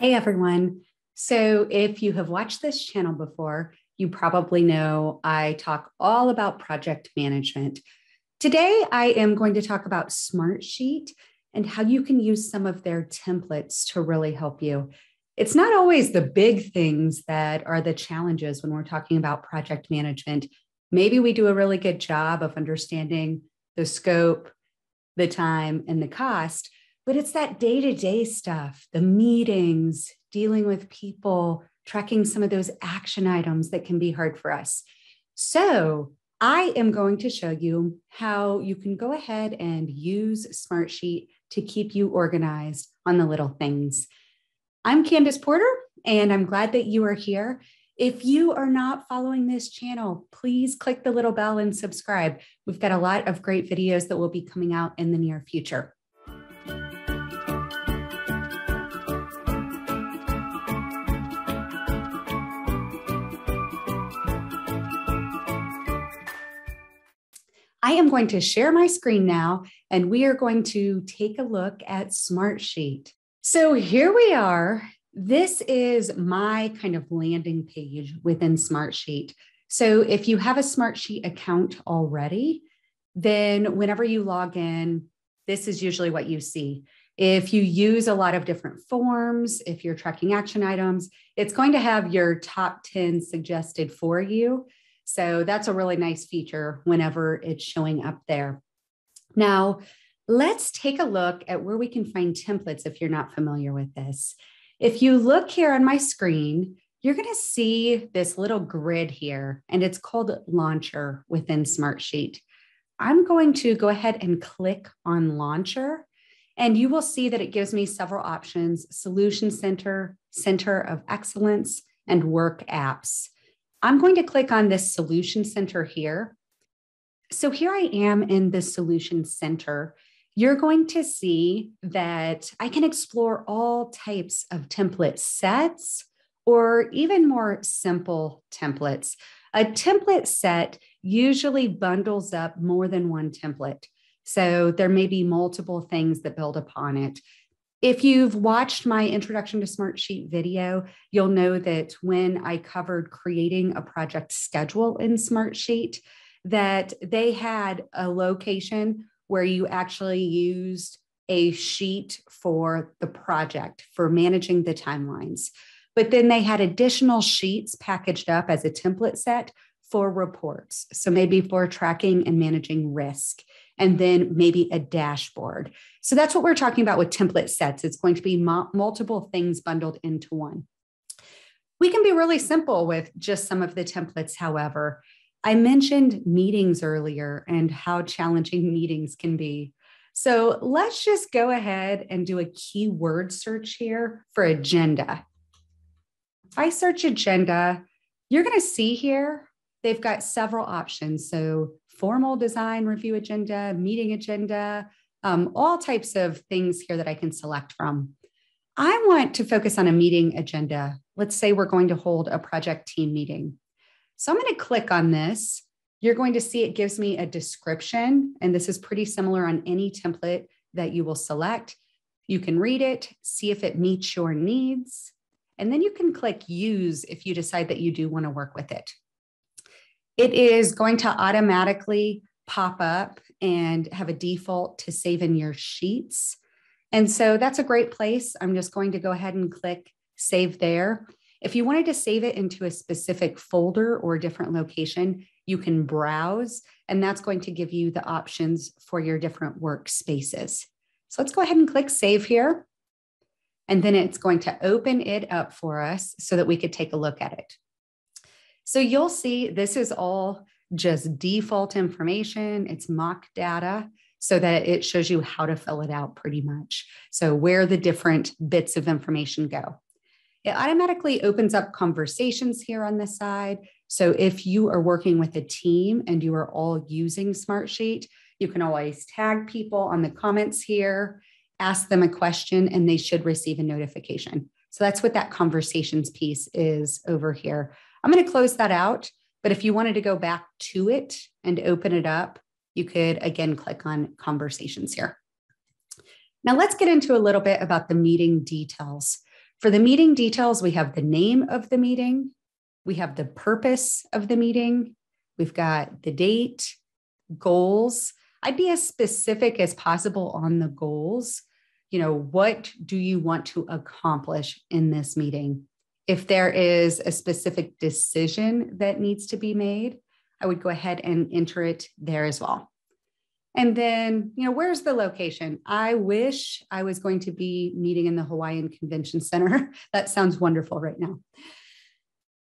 Hey everyone. So, if you have watched this channel before, you probably know I talk all about project management. Today, I am going to talk about Smartsheet and how you can use some of their templates to really help you. It's not always the big things that are the challenges when we're talking about project management. Maybe we do a really good job of understanding the scope, the time, and the cost but it's that day to day stuff, the meetings, dealing with people, tracking some of those action items that can be hard for us. So, I am going to show you how you can go ahead and use Smartsheet to keep you organized on the little things. I'm Kandis Porter, and I'm glad that you are here. If you are not following this channel, please click the little bell and subscribe. We've got a lot of great videos that will be coming out in the near future. I am going to share my screen now, and we are going to take a look at Smartsheet. So here we are. This is my kind of landing page within Smartsheet. So if you have a Smartsheet account already, then whenever you log in, this is usually what you see. If you use a lot of different forms, if you're tracking action items, it's going to have your top 10 suggested for you. So that's a really nice feature whenever it's showing up there. Now, let's take a look at where we can find templates if you're not familiar with this. If you look here on my screen, you're going to see this little grid here, and it's called Launcher within Smartsheet. I'm going to go ahead and click on Launcher, and you will see that it gives me several options, Solution Center, Center of Excellence, and Work Apps. I'm going to click on this Solution Center here. So here I am in the Solution Center. You're going to see that I can explore all types of template sets or even more simple templates. A template set usually bundles up more than one template. So there may be multiple things that build upon it. If you've watched my introduction to Smartsheet video, you'll know that when I covered creating a project schedule in Smartsheet, that they had a location where you actually used a sheet for the project for managing the timelines. But then they had additional sheets packaged up as a template set for reports. So maybe for tracking and managing risk and then maybe a dashboard. So that's what we're talking about with template sets. It's going to be mo- multiple things bundled into one. We can be really simple with just some of the templates, however. I mentioned meetings earlier and how challenging meetings can be. So let's just go ahead and do a keyword search here for agenda. If I search agenda, you're going to see here they've got several options. So formal design review agenda, meeting agenda, um, all types of things here that I can select from. I want to focus on a meeting agenda. Let's say we're going to hold a project team meeting. So I'm going to click on this. You're going to see it gives me a description, and this is pretty similar on any template that you will select. You can read it, see if it meets your needs, and then you can click use if you decide that you do want to work with it it is going to automatically pop up and have a default to save in your sheets. And so that's a great place. I'm just going to go ahead and click save there. If you wanted to save it into a specific folder or a different location, you can browse, and that's going to give you the options for your different workspaces. So let's go ahead and click save here. And then it's going to open it up for us so that we could take a look at it. So you'll see this is all just default information, it's mock data so that it shows you how to fill it out pretty much. So, where the different bits of information go. It automatically opens up conversations here on the side. So, if you are working with a team and you are all using Smartsheet, you can always tag people on the comments here, ask them a question, and they should receive a notification. So, that's what that conversations piece is over here. I'm going to close that out. But if you wanted to go back to it and open it up, you could again click on conversations here. Now, let's get into a little bit about the meeting details. For the meeting details, we have the name of the meeting, we have the purpose of the meeting, we've got the date, goals. I'd be as specific as possible on the goals. You know, what do you want to accomplish in this meeting? If there is a specific decision that needs to be made, I would go ahead and enter it there as well. And then, you know, where's the location? I wish I was going to be meeting in the Hawaiian Convention Center. that sounds wonderful right now.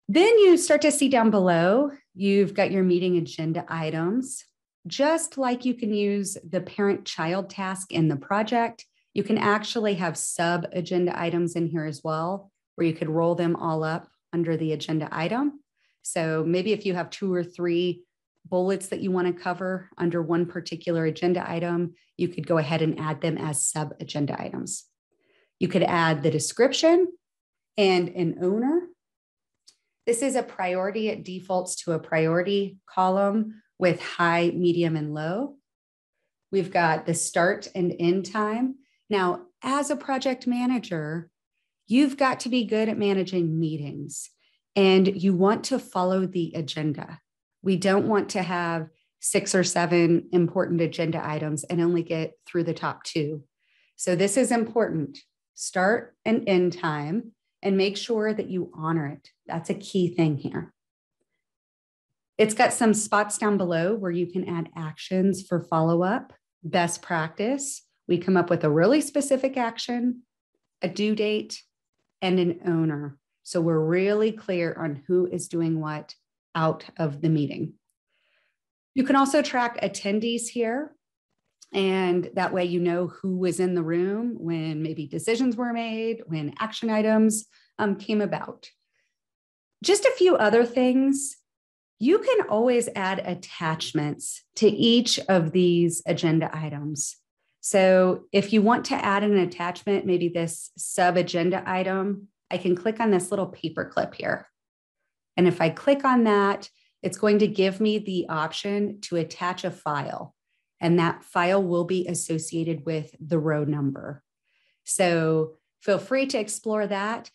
Then you start to see down below, you've got your meeting agenda items. Just like you can use the parent child task in the project, you can actually have sub agenda items in here as well, where you could roll them all up under the agenda item. So maybe if you have two or three bullets that you want to cover under one particular agenda item, you could go ahead and add them as sub agenda items. You could add the description and an owner. This is a priority. It defaults to a priority column with high, medium, and low. We've got the start and end time. Now, as a project manager, you've got to be good at managing meetings and you want to follow the agenda. We don't want to have six or seven important agenda items and only get through the top two. So, this is important. Start and end time and make sure that you honor it. That's a key thing here. It's got some spots down below where you can add actions for follow up, best practice. We come up with a really specific action, a due date, and an owner. So we're really clear on who is doing what out of the meeting. You can also track attendees here. And that way, you know who was in the room when maybe decisions were made, when action items um, came about. Just a few other things. You can always add attachments to each of these agenda items. So if you want to add an attachment, maybe this sub agenda item, I can click on this little paper clip here. And if I click on that, it's going to give me the option to attach a file. And that file will be associated with the row number. So feel free to explore that,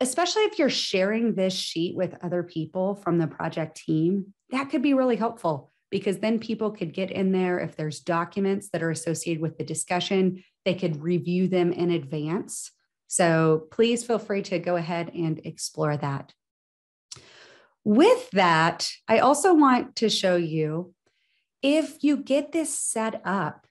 especially if you're sharing this sheet with other people from the project team. That could be really helpful because then people could get in there. If there's documents that are associated with the discussion, they could review them in advance. So please feel free to go ahead and explore that. With that, I also want to show you if you get this set up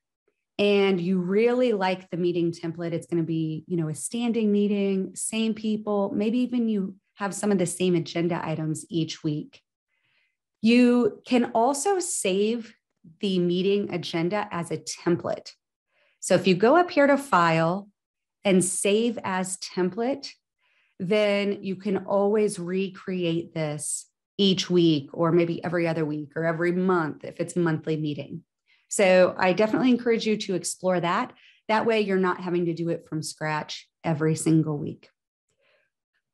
and you really like the meeting template, it's going to be, you know, a standing meeting, same people, maybe even you have some of the same agenda items each week. You can also save the meeting agenda as a template. So if you go up here to file and save as template, then you can always recreate this each week or maybe every other week or every month if it's a monthly meeting. So I definitely encourage you to explore that. That way, you're not having to do it from scratch every single week.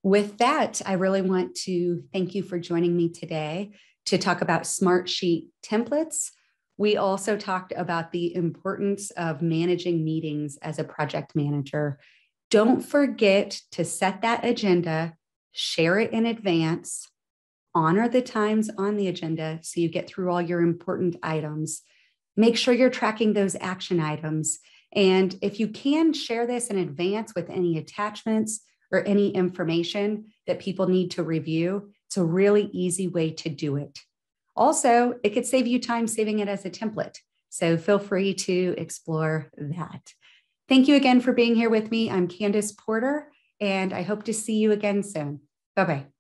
With that, I really want to thank you for joining me today to talk about Smartsheet templates. We also talked about the importance of managing meetings as a project manager don't forget to set that agenda, share it in advance, honor the times on the agenda so you get through all your important items. Make sure you're tracking those action items. And if you can share this in advance with any attachments or any information that people need to review, it's a really easy way to do it. Also, it could save you time saving it as a template. So feel free to explore that. Thank you again for being here with me. I'm Kandis Porter, and I hope to see you again soon. Bye bye.